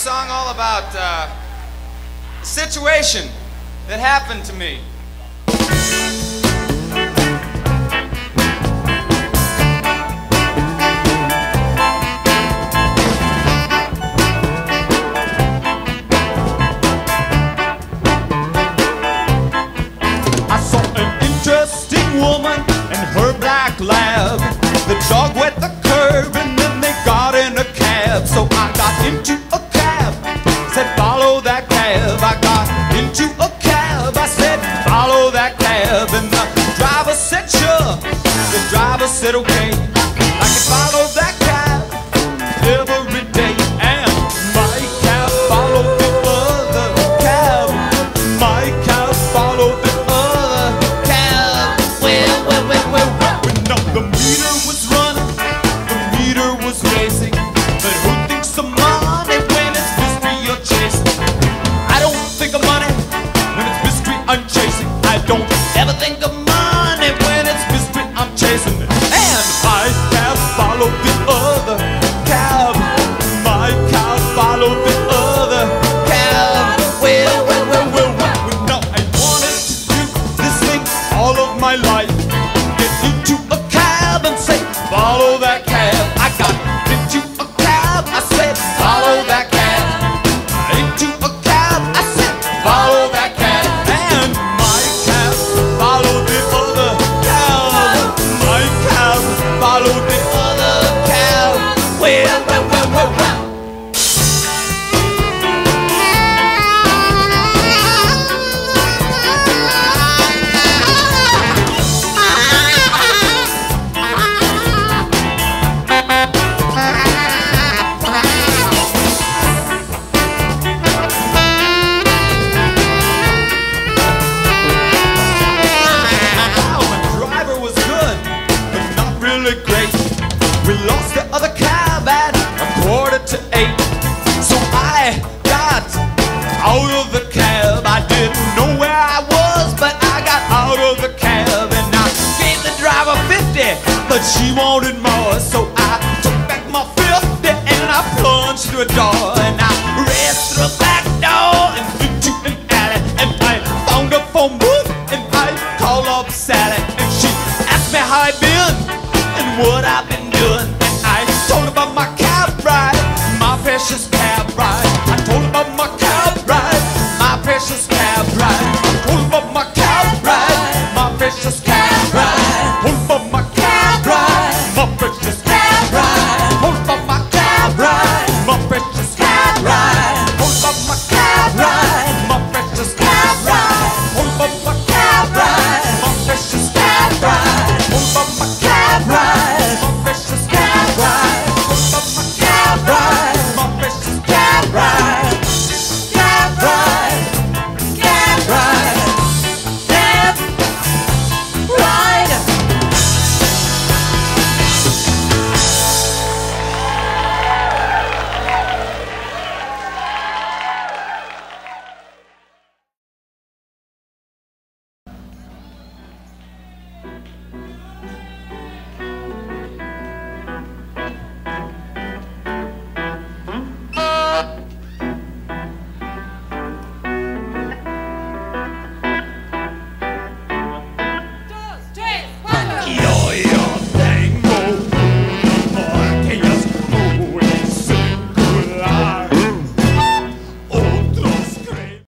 song all about uh, a situation that happened to me. I saw an interesting woman her black lab. The dog went cab. I got into a cab. I said, follow that cab. And the driver said, sure. The driver said, okay. but she wanted more. So I took back my fifth and I plunged through a door and I ran through a back door and into an alley and I found a phone booth and I called up Sally and she asked me how I'd been and what I been.